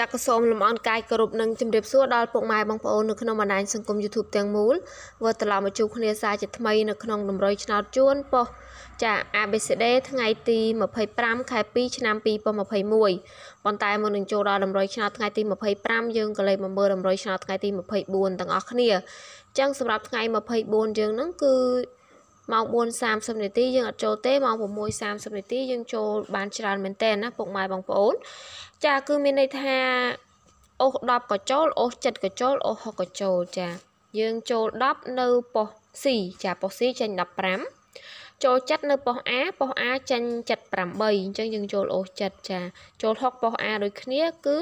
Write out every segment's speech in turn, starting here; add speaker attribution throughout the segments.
Speaker 1: ចាក់ក៏សូមលំអរកាយគោរពនិងជម្រាបសួរដល់ពុកម៉ែបងប្អូននៅក្នុងបណ្ដាញសង្គម YouTube ទាំងមូលវិលត្រឡប់មកជួបគ្នាសារជាថ្មីនៅក្នុងតម្រុយឆ្នោតជួនប៉ុស្តិ៍ចា ABCD ថ្ងៃទី25ខែ2ឆ្នាំ2021ប៉ុន្តែមុននឹងចូលដល់តម្រុយឆ្នោតថ្ងៃទី25យើងក៏លេខមកមើលតម្រុយឆ្នោតថ្ងៃទី24ទាំងអស់គ្នាអញ្ចឹងសម្រាប់ថ្ងៃ24យើងហ្នឹងគឺ ម៉ោង4:30នាទីយើងអត់ចូលទេម៉ោង6:30នាទីយើងចូលបានច្រើនមែនតើណាពុកម៉ែបងប្អូន ចាគឺមានន័យថាអូស10ក៏ចូលអូស7ក៏ចូលអូស6ក៏ចូលចាយើងចូល10នៅប៉ុស្តិ៍ C ចាប៉ុស្តិ៍ C ចេញ15ចូល7នៅប៉ុស្តិ៍ A ប៉ុស្តិ៍ A ចេញ78អញ្ចឹងយើងចូលអូស7ចាចូល6ប៉ុស្តិ៍ A ដូចគ្នាគឺ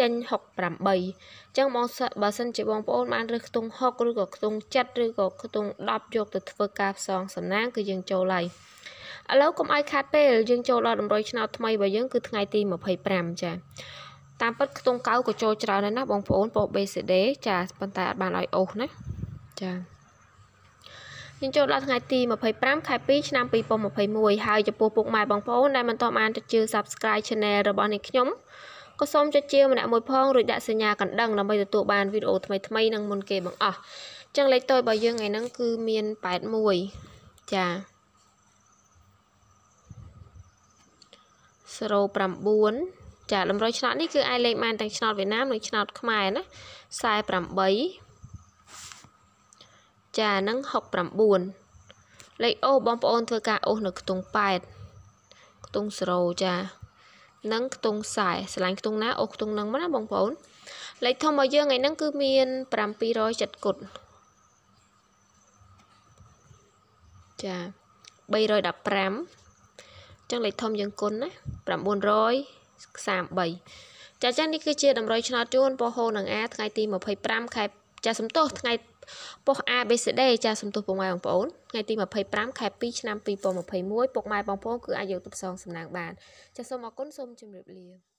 Speaker 1: ចេញ68អញ្ចឹងបងបើសិនជាបងប្អូនបានរើសខ្ទង់6ឬក៏ខ្ទង់7ឬក៏ខ្ទង់10យកទៅធ្វើការផ្សងសំណាងគឺយើងចូលហើយឥឡូវកុំឲ្យខាតពេលយើងចូលដល់តម្រុយឆ្នោតថ្មីរបស់យើងគឺថ្ងៃទី25ចាតាមពិតខ្ទង់កៅក៏ចូលច្រើនដែរណាបងប្អូនប៉ុស្តិ៍ BCD ចាប៉ុន្តែអត់បានឲ្យអូសណាចាយើងចូលដល់ថ្ងៃទី25ខែ2ឆ្នាំ2021ហើយចំពោះពុកម៉ែបងប្អូនដែលមិនទាន់បានចុចជឿ Subscribe Channel របស់នេះខ្ញុំ ក៏សូមចុចជាម្នាក់មួយផងរួចដាក់សញ្ញាកណ្ដឹងដើម្បីទទួលបានវីដេអូថ្មីៗនិងមុនគេបង្អស់អញ្ចឹងលេខតូចរបស់យើងថ្ងៃហ្នឹងគឺមាន81ចា09ចាតម្រុយឆ្នោតនេះគឺអាចលេខបានទាំងឆ្នោតវៀតណាមនិងឆ្នោតខ្មែរណា48ចានឹង69លេខអូបងប្អូនធ្វើការអូសនៅខ្ទង់8ខ្ទង់0ចា និងខ្ទង់40ឆ្លាញ់ខ្ទង់ណាអូសខ្ទង់នឹងមកណាបងប្អូនលេខធំរបស់យើងថ្ងៃហ្នឹងគឺមាន707គុតចា315ចឹងលេខធំយើងគុណណា933ចាចឹងនេះគឺជាតម្រុយឆ្នោតជួនប៉ុស្តិ៍ហូនឹងអាថ្ងៃទី25ខែចាសំទោសថ្ងៃ ប៉ុស្តិ៍ ABCD ចាសំទោសពុកម៉ែបងប្អូនថ្ងៃទី25ខែ2ឆ្នាំ2021ពុកម៉ែបងប្អូនគឺអាចយកទៅផ្សងសំណាងបានចាសូមអរគុណសូមជម្រាបលា